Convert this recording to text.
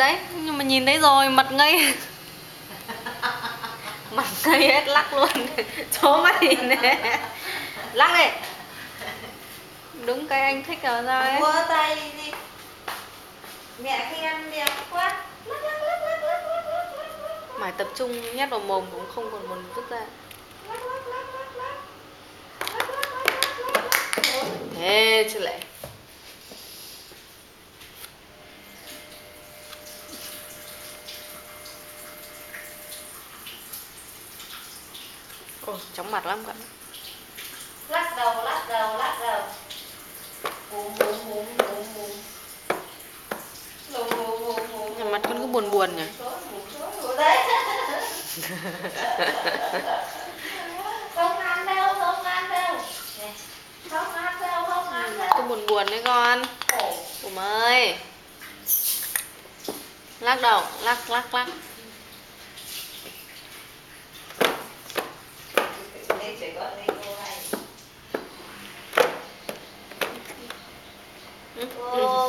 đấy nhưng mà nhìn thấy rồi mặt ngây mặt ngây hết lắc luôn chó mắt nhìn này lắc đi đúng cái anh thích rồi sao ấy Mua tay đi Mẹ khen đẹp quá Lắc, lắc, lắc, lắc, lắc, lắc, lắc, lắc, mải tập trung nhét vào mồm cũng không còn muốn vứt ra thế chứ lại ôi chóng mặt lắm cả Lắc đầu, lắc đầu, lắc đầu. Húm. Húm, húm, húm, húm, Nhà mặt con cứ buồn buồn nhỉ. Không ăn đâu, không ăn đâu. Không ăn đâu, không ăn đâu. cứ buồn buồn đấy con. Ủm ơi. Lắc đầu, lắc lắc lắc 제가 응? 응.